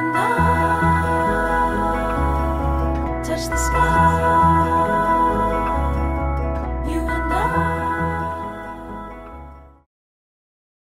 the night, touch the sky.